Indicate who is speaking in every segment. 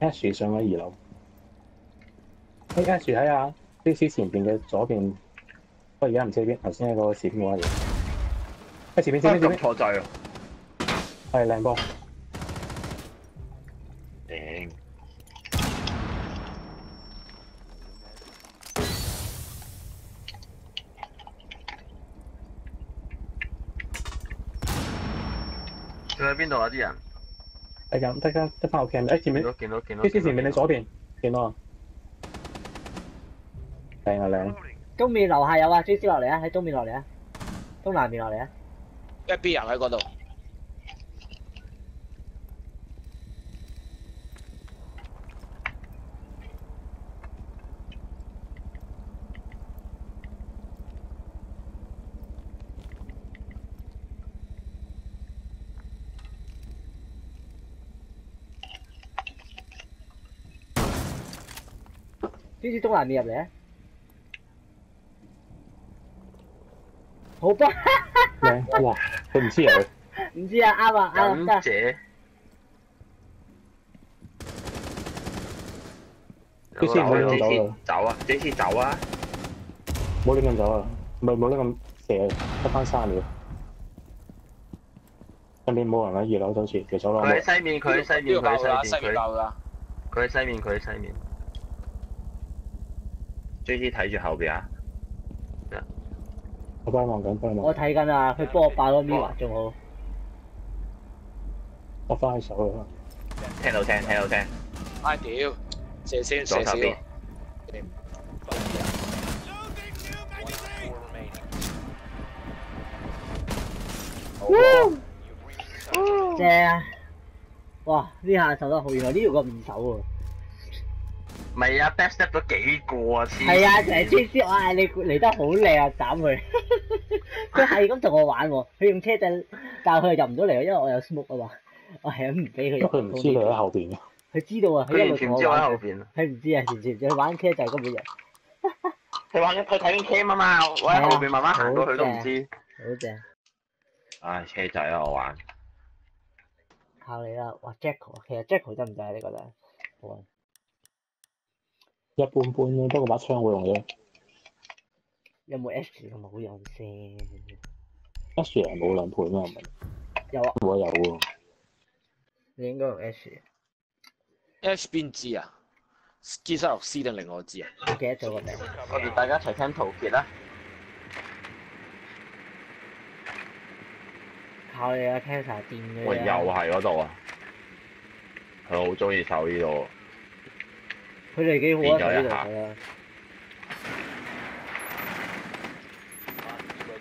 Speaker 1: Ash 上咗二楼。喺 Ash 睇下的士前边嘅左边，我而家唔知喺边。头先喺个视频嗰度。喺前边，前边，前
Speaker 2: 边。错掣啊！
Speaker 1: 系靓哥。
Speaker 2: 顶。佢喺边度啊？啲人？
Speaker 1: 係咁，得間得翻個 cam。誒前面
Speaker 2: 見到見到見到
Speaker 1: D C 前面你左边，见到啊？靚啊靚！
Speaker 3: 東面樓下有啊，J C 落嚟啊，喺東面落嚟啊，東南面落嚟啊。
Speaker 4: 一 B 人喺嗰度，
Speaker 3: J C 東南面入嚟啊。好波，
Speaker 1: 靚哇！佢唔知啊佢。
Speaker 3: 唔知啊，啱啊，啱啊，得啊。
Speaker 2: 忍者。
Speaker 1: J C 唔好亂咁走啊！
Speaker 2: 走啊！J C 走啊！
Speaker 1: 冇亂咁走啊！唔係冇亂咁射，得翻三秒。上面冇人喺二樓，好似條走廊冇。
Speaker 2: 佢喺西面，佢喺西
Speaker 4: 呢
Speaker 2: 面，佢喺西面，佢
Speaker 4: 西面。
Speaker 2: 佢喺西面，佢喺西面。J C 睇住後邊啊！
Speaker 1: 我幫你望緊，幫你
Speaker 3: 我。睇緊啊，佢幫我爆咗 Miwa 仲好。
Speaker 1: 我翻去手啦。
Speaker 2: 聽到聽，聽到聽。
Speaker 4: 唉屌，射先射少。
Speaker 2: 左手邊
Speaker 3: 正啊！哇，呢下受得好，原來呢度個五手喎。
Speaker 2: 唔係啊，back step 咗幾個啊！黐
Speaker 3: 係啊，成日 J C 我嗌你嚟得好靚啊，斬佢。佢係咁同我玩喎，佢用車仔，但係佢又入唔到嚟，因為我有 smoke 啊嘛。我係咁唔俾佢
Speaker 1: 佢唔知佢喺後邊嘅。
Speaker 3: 佢知道啊，佢
Speaker 2: 佢
Speaker 3: 一路
Speaker 2: 完全唔知我喺
Speaker 3: 同我玩。
Speaker 2: 後邊。
Speaker 3: 佢唔知啊，完全唔知。佢玩車仔根本就
Speaker 2: 佢玩佢睇緊 cam 啊嘛，我喺後邊慢慢行過去都唔知。
Speaker 3: 好正，
Speaker 2: 唉，車仔啊，我玩。
Speaker 3: 靠你啦！哇，Jacko，其實 Jacko 得唔得啊？你覺得？
Speaker 1: 一般般咯，不過把槍好用嘅。
Speaker 3: 有冇 H 咁好用先
Speaker 1: ？Ash 係冇兩倍咩？唔係
Speaker 3: 有啊，
Speaker 1: 我有喎。
Speaker 3: 你應該用 H。
Speaker 4: H 邊支啊？G 三六 C 定另外支啊？
Speaker 3: 我記得咗個名。
Speaker 2: 我哋大家一齊聽陶傑啦。
Speaker 3: 靠你啊，Cancer 掂嘅
Speaker 2: 喂，又係嗰度啊！佢好中意守呢度。
Speaker 3: 佢哋幾好啊！
Speaker 2: 變咗一下
Speaker 3: 呢度係啊。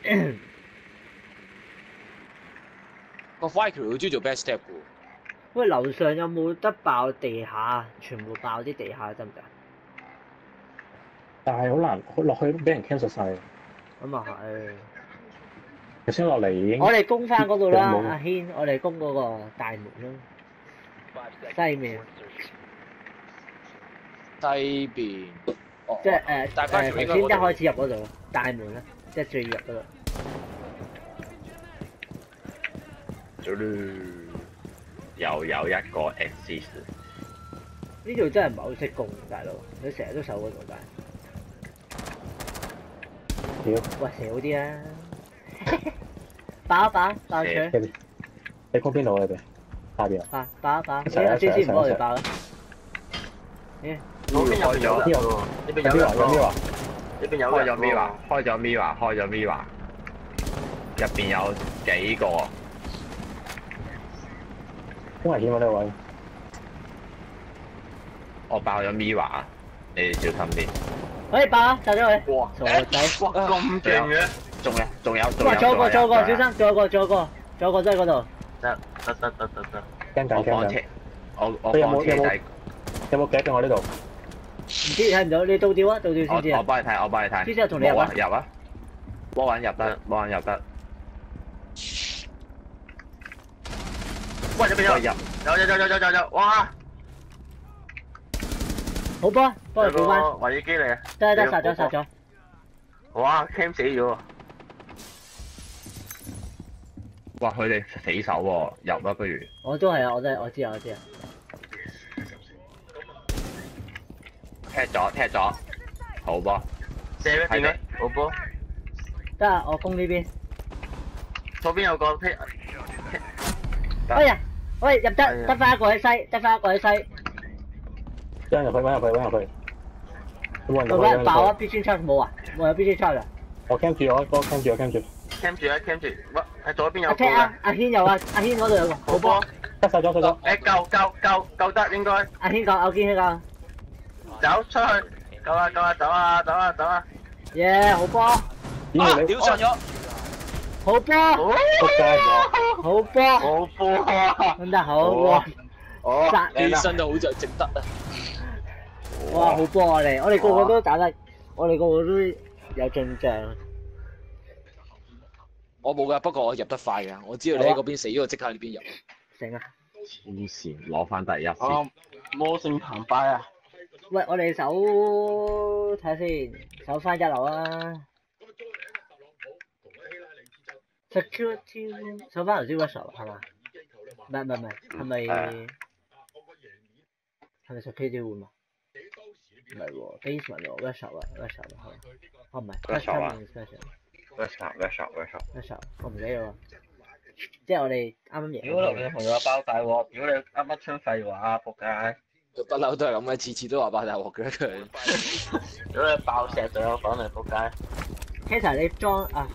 Speaker 4: 個 Viking 好中意做 best step 嘅喎。
Speaker 3: 喂，樓上有冇得爆地下啊？全部爆啲地下得唔得？
Speaker 1: 但係好難落去俾人 cancel 晒。
Speaker 3: 咁啊係。
Speaker 1: 頭先落嚟已經
Speaker 3: 我哋攻翻嗰度啦，阿軒，我哋攻嗰個大門啦，西面，
Speaker 4: 西邊。哦
Speaker 3: 即係誒
Speaker 4: 大番
Speaker 3: 誒
Speaker 4: 條應該嗰度
Speaker 3: 頭先一開始入嗰度，大門啦，即係最入嗰度。
Speaker 2: 又有一個 assist。
Speaker 3: 呢度真係唔係好識攻，大佬，佢成日都守嗰度，但係
Speaker 1: 屌，
Speaker 3: 喂 射好啲啊！爆一爆，爆
Speaker 2: 射
Speaker 3: 槍，
Speaker 1: 你你攻邊度啊？你哋下邊啊？
Speaker 3: 爆爆一爆，
Speaker 1: 一齊
Speaker 3: 你阿
Speaker 1: 一齊
Speaker 3: J 先唔幫
Speaker 1: 一齊
Speaker 3: 佢爆啦。
Speaker 2: 呢邊開咗，
Speaker 1: 呢度
Speaker 2: 呢邊
Speaker 1: 有
Speaker 2: 有
Speaker 1: Mira
Speaker 2: 人喎，
Speaker 1: 有 Mira，
Speaker 2: 呢邊有開咗 Mira，開咗 Mira，開咗 Mira，入邊有幾個。
Speaker 1: 好危險啊！呢個位。
Speaker 2: 我爆咗 Mira，你哋小心啲。
Speaker 3: 可以爆啊！炸咗佢。
Speaker 2: 哇！
Speaker 3: 傻仔。
Speaker 2: 哇咁勁嘅！仲有仲有仲
Speaker 3: 哇！
Speaker 2: 有。
Speaker 3: 左個左個，小
Speaker 2: 仲有
Speaker 3: 心！左個左個，左個都喺嗰度。
Speaker 2: 得得得得得得。
Speaker 1: 驚緊驚緊
Speaker 2: 我放車，，我我
Speaker 1: 佢有冇有冇
Speaker 2: 放車仔，
Speaker 1: 有冇夾嘅我呢度？
Speaker 3: 唔知？睇唔到，你倒吊啊，倒吊先知。
Speaker 2: 我我幫你睇，我幫你睇。
Speaker 3: 之後同你入啊
Speaker 2: 入啊！波穩入得，波穩入得。喂，入邊有有有有有有有有，哇！
Speaker 3: 好波，幫佢補翻。
Speaker 2: 維爾基嚟啊！
Speaker 3: 得得，殺咗殺咗。
Speaker 2: 哇，cam 死咗！哇，佢哋死手喎，入啊不如。
Speaker 3: 我都係啊，我都係，我知啊，我知啊。
Speaker 2: 踢咗踢咗，好波，
Speaker 5: 射咩？好波，
Speaker 3: 得啊，我攻呢邊。
Speaker 5: 左邊有個踢，
Speaker 3: 哎呀，喂，入
Speaker 5: 哎
Speaker 3: 得
Speaker 5: 呀
Speaker 3: 得翻一個喺西，得翻一個喺西，
Speaker 1: 揾入去，揾入去，揾入去。冇入去，
Speaker 3: 爆啊
Speaker 1: 入去。
Speaker 3: ？B 穿出冇啊？冇有 B 穿出啊？
Speaker 1: 我 cam 住我，我 cam 住我 cam 住。
Speaker 5: cam 住啊 cam 住，喂喺左邊有
Speaker 3: 阿
Speaker 5: 個
Speaker 3: K
Speaker 5: 嘅
Speaker 3: 啊，，阿軒有啊，阿軒嗰度有個好波
Speaker 1: 得晒咗，晒咗。
Speaker 5: 誒夠夠夠夠得應該，
Speaker 3: 阿軒講，我見佢講，
Speaker 5: 走出去，夠啦夠啦，走啊走啊走啊，
Speaker 3: 耶，好波，
Speaker 4: 啊！
Speaker 1: 咦你
Speaker 4: 屌上咗，
Speaker 3: 好波，好波，
Speaker 5: 好波啊！
Speaker 3: 真得好波，
Speaker 5: 哦，
Speaker 3: 殺
Speaker 4: 犧牲到好就值得啊！
Speaker 3: 哇，好波我哋，我哋個個都打得，我哋個個都有進帳。
Speaker 4: 我冇噶，不過我入得快噶，我知道你喺嗰邊死咗，我即刻喺呢邊入。
Speaker 3: 成啊！
Speaker 2: 黐線攞翻第一先。
Speaker 5: 啊，魔性澎湃啊！
Speaker 3: 喂，我哋守睇下先，守翻一樓啊！security 守翻頭先 workshop 係嘛？唔係唔係唔係，係咪
Speaker 2: 係
Speaker 3: 係咪 security room 啊？唔係喎，basement 喎，workshop 啊，workshop 啊，係嘛？哦唔係
Speaker 2: Workshop 啊
Speaker 3: workshop
Speaker 5: workshop workshop workshop。
Speaker 3: workshop，我唔記得喎。即係我哋啱啱贏
Speaker 5: 屌你嘅朋友包大鑊！屌你啱啱春廢話，仆街！
Speaker 4: 佢不嬲都係咁嘅，次次都話爆大鑊嘅佢。
Speaker 5: 屌你爆石就有講你仆街
Speaker 3: ！Kesa 你裝啊？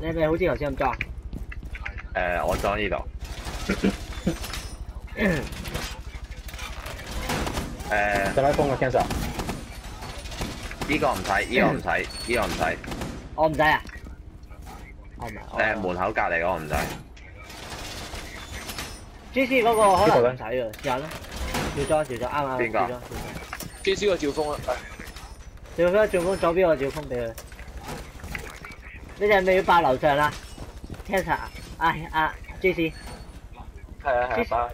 Speaker 3: 你係咪好似頭先咁裝？
Speaker 2: 誒，我裝呢度。誒，
Speaker 1: 使咪封個 cancer？
Speaker 2: 呢個唔使，呢個唔使，呢個唔使。
Speaker 3: 我唔使啊！我唔係。我
Speaker 2: 誒，門口隔離嗰個唔使。
Speaker 3: G C 嗰個可能唔使喎，試下啦。照裝照裝，啱啱。
Speaker 2: 邊個
Speaker 3: 照裝照裝
Speaker 4: J C 個趙峰啊，
Speaker 3: 趙峰趙峰左邊我趙峰俾佢。你哋係咪要爆樓上啦？Cancer 啊，唉啊 J C，
Speaker 5: 系啊係啊，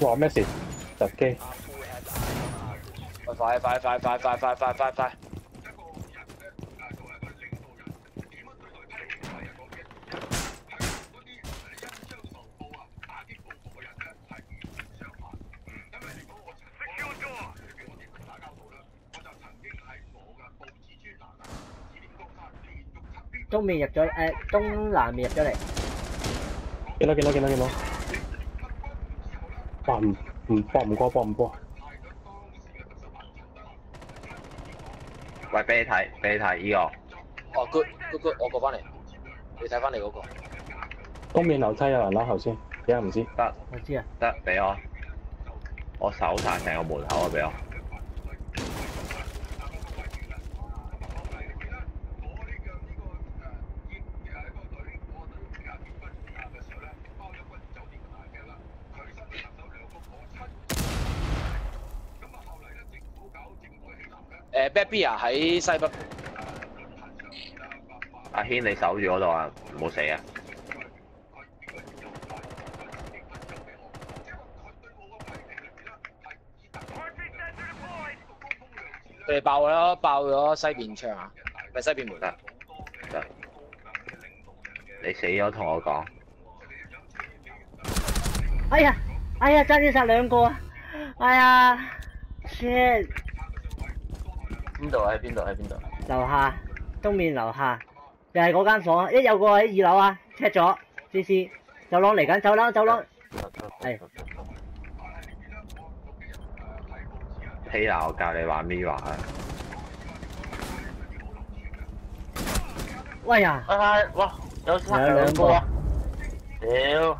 Speaker 1: 哇咩事？突機。
Speaker 4: 快快快快快快快快快！
Speaker 3: 東面入咗誒東南面入咗嚟，
Speaker 1: 見到見到見到見到。哇唔唔搏唔過搏唔過。
Speaker 2: 喂，俾你睇，俾你睇呢
Speaker 4: 哦，good good good，我過翻嚟，你睇翻你嗰個。
Speaker 1: 東面樓梯有人啦頭先，有人唔知。
Speaker 2: 得
Speaker 3: 我知啊。
Speaker 2: 得俾我，我守晒成個門口啊！俾我。
Speaker 4: 誒 Bad Beer 喺西北，
Speaker 2: 阿軒，你守住嗰度啊，唔好死啊！
Speaker 4: 佢哋爆咗爆咗西邊窗啊，咪西邊門啊！
Speaker 2: 得，你死咗同我講，
Speaker 3: 哎呀哎呀，爭啲殺兩個啊！哎呀，shit！
Speaker 5: 邊度喺邊度喺邊度？
Speaker 3: 樓下東面樓下又係嗰間房，一有個喺二樓啊，踢咗 C C 走廊嚟緊，走廊走廊。係
Speaker 2: 希娜，我教你玩啊！
Speaker 3: 喂呀！
Speaker 5: 啊！哇！有
Speaker 3: 有兩個
Speaker 5: 啊！屌！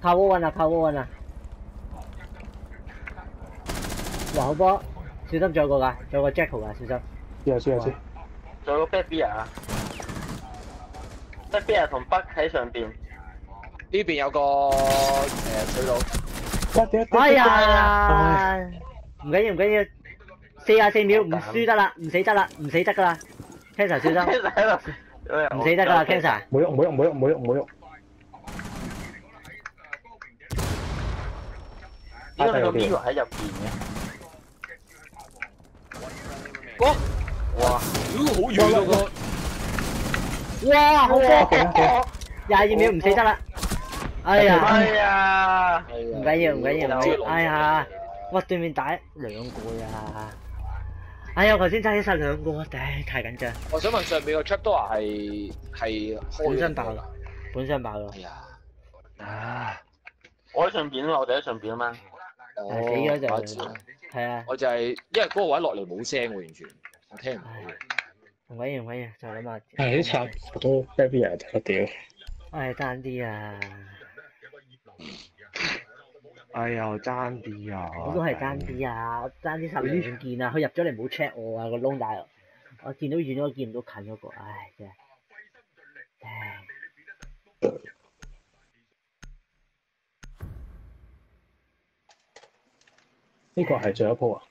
Speaker 3: 靠窩運啊！靠窩運啊！哇好波，小心仲有個㗎，仲有個 Jackal 㗎，小心。
Speaker 1: 知啊知啊知。
Speaker 5: 仲有個 Bad Bear 啊！Bad Bear 同 Buck 喺上邊。
Speaker 4: 呢邊有個誒水佬，
Speaker 3: 哎呀！唔緊要唔緊要，四廿四秒唔輸得啦，唔死得啦，唔死得㗎啦，Cancer 小心，唔死得㗎啦，Cancer。
Speaker 1: 唔好喐唔好喐唔好喐唔好喐唔好喐。
Speaker 5: 點解你個 Mirror 喺入邊嘅？
Speaker 4: 哇！
Speaker 5: 哇！
Speaker 4: 屌好遠啊個，
Speaker 3: 哇！好波
Speaker 1: OK。
Speaker 3: 廿二秒唔死得啦。哎呀！
Speaker 5: 哎呀！
Speaker 3: 唔緊要唔緊要唔緊要，哎呀！哇！對面打兩個呀！哎呀，我頭先爭起晒兩個，唉太緊張，
Speaker 4: 我想問上面個 trapdoor 係係
Speaker 3: 本身爆啦，本身爆咯
Speaker 4: 哎，呀，
Speaker 2: 啊！
Speaker 5: 我喺上邊啊嘛，我哋喺上邊啊嘛。
Speaker 4: 哦
Speaker 3: 死咗就係啊，
Speaker 4: 我就係因為嗰個位落嚟冇聲喎，完全我聽唔到。
Speaker 3: 唔緊要唔緊要，就咁啊，
Speaker 1: 係啲插都 baby 啊，我屌！
Speaker 3: 唉爭啲啊，
Speaker 2: 哎呀，爭啲啊！
Speaker 3: 我都係爭啲啊，我爭啲十兩件啊，佢入咗嚟冇 check 我啊個窿大，我見到遠咗見唔到近嗰個，唉真係，唉。
Speaker 1: 呢個係最後一鋪啊！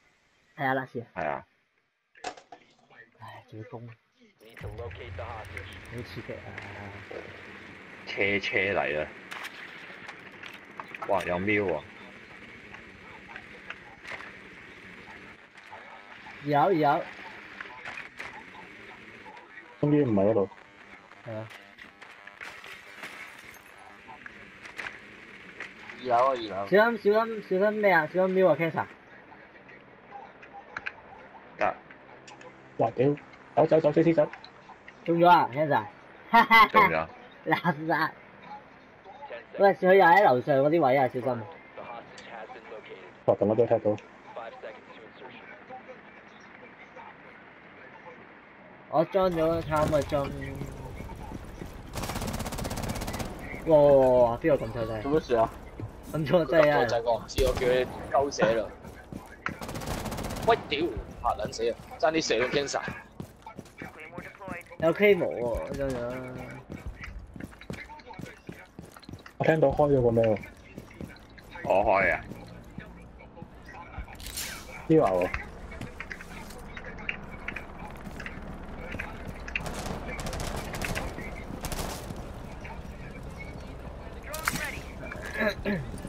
Speaker 3: 係啊，拉斯，
Speaker 2: 係啊，
Speaker 3: 唉，仲要攻，好刺激啊！
Speaker 2: 車車嚟啦！哇，有瞄喎！
Speaker 3: 有有，
Speaker 1: 終於唔係嗰度，
Speaker 3: 係啊，
Speaker 5: 二樓啊，二樓。
Speaker 3: 小心小心小心咩啊？小心瞄啊，Cancer！
Speaker 1: 哇屌！走走走，C C 走！
Speaker 3: 中咗啊，Cancer！哈哈哈，
Speaker 2: 中咗。
Speaker 3: 垃圾！喂，佢又喺樓上嗰啲位啊，小心！
Speaker 1: 哇！咁我都睇到，
Speaker 3: 我裝咗差唔多裝。哇！邊個咁臭仔？
Speaker 5: 做乜事啊？
Speaker 3: 咁臭仔啊！
Speaker 4: 就係我唔知，我叫佢鳩寫啦。喂屌，嚇撚死啊！爭啲射到 cancer。
Speaker 3: 有 K 冇喎，真係。
Speaker 1: 我聽到開咗個咩喎？
Speaker 2: 我開啊！
Speaker 1: 呢個喎，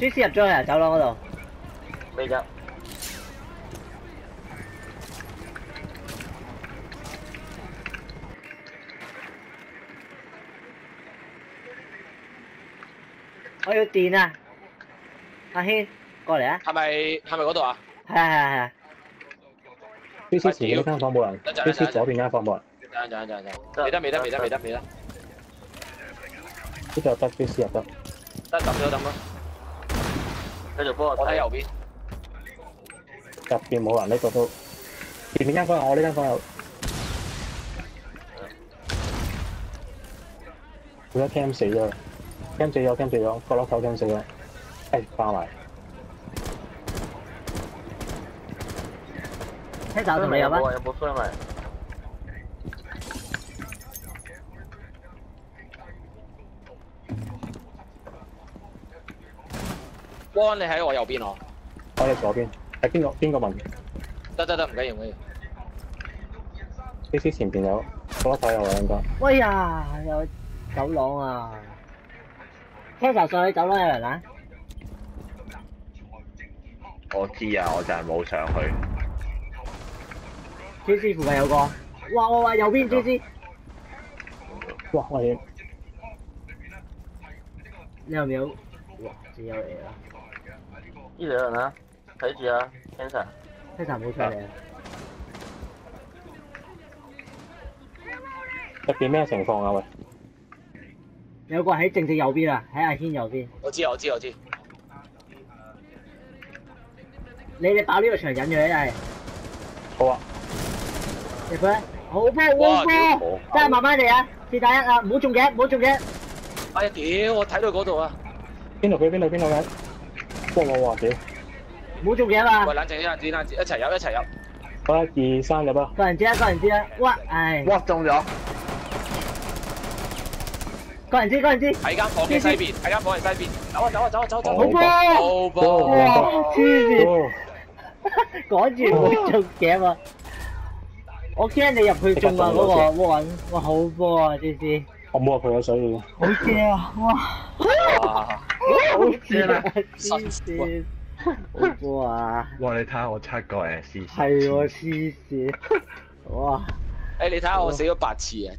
Speaker 3: 朱斯入咗去啊，走廊嗰度。
Speaker 5: 未入。
Speaker 3: 我要電啊！阿軒，過嚟啊！
Speaker 4: 係咪係咪嗰度啊？
Speaker 3: 係啊係啊係啊
Speaker 1: ！C C 前面呢間房冇人
Speaker 4: 等陣
Speaker 1: ，C C 左邊間房冇人，
Speaker 4: 等陣等陣等陣，未得未得未得未得未得，
Speaker 1: 呢度得 C C 入得，
Speaker 4: 得抌咗抌咗。
Speaker 5: 繼續幫我睇。
Speaker 4: 右邊，
Speaker 1: 入邊冇人，呢個都前面間房有我呢間房有，佢一 cam 死咗，cam 死咗，cam 死咗，角落頭 cam 死咗，誒翻埋，
Speaker 3: 聽手同你有乜？
Speaker 5: 有冇傷埋？
Speaker 4: 汪你喺我右邊哦。
Speaker 1: 我喺左邊，係邊個邊個問
Speaker 4: 得得得，唔緊要唔緊要。
Speaker 1: ？C C 前邊有角落頭有啊應該，
Speaker 3: 喂呀，有走廊啊！聽手上去走廊有人啊！
Speaker 2: 我知啊，我就係冇上去。
Speaker 3: 朱斯附近有個，哇哇哇！右邊朱斯，
Speaker 1: 哇我哋
Speaker 3: 你有冇有？哇！只有你啦，
Speaker 5: 呢兩人啊，睇住啊，Cancer。
Speaker 3: 聽手冇出嚟啊！
Speaker 1: 入邊咩情況啊喂？
Speaker 3: 有個喺正正右邊啊，喺阿軒右邊。
Speaker 4: 我知我知我知。
Speaker 3: 你哋爆呢個場引咗一係
Speaker 1: 好啊，
Speaker 3: 入去，好波好波，真係慢慢嚟啊！四打一啊，唔好中嘅，唔好中嘅。
Speaker 4: 哎呀屌！我睇到嗰度啊！
Speaker 1: 邊度佢邊度邊度嘅？哇哇哇屌！
Speaker 3: 唔好中嘅啊
Speaker 4: 喂，
Speaker 3: 嘛！
Speaker 4: 冷靜啲冷靜冷靜，一齊入一齊入。
Speaker 1: 好啦，二三入啦，
Speaker 3: 個人知啊，個人知啊。哇！唉，
Speaker 2: 哇，中咗！
Speaker 3: 個人知，個人知。
Speaker 4: 喺間房嘅西邊，喺間房嘅西邊。走啊走啊走啊走啊走啊！
Speaker 3: 好波！
Speaker 4: 好波！
Speaker 3: 哇！黐線，
Speaker 1: 哦
Speaker 3: 趕住唔好中嘅嘛！我驚你入去中啊嗰個窩揾，哇好波啊！知知，
Speaker 1: 我冇入去啊，所以
Speaker 3: 好驚啊！哇！
Speaker 4: 哇！
Speaker 3: 好驚啊！黐線，好波啊！
Speaker 2: 哇，你睇下我七个 S。
Speaker 3: 係喎，黐線，哇！
Speaker 4: 誒，你睇下我死咗八次啊！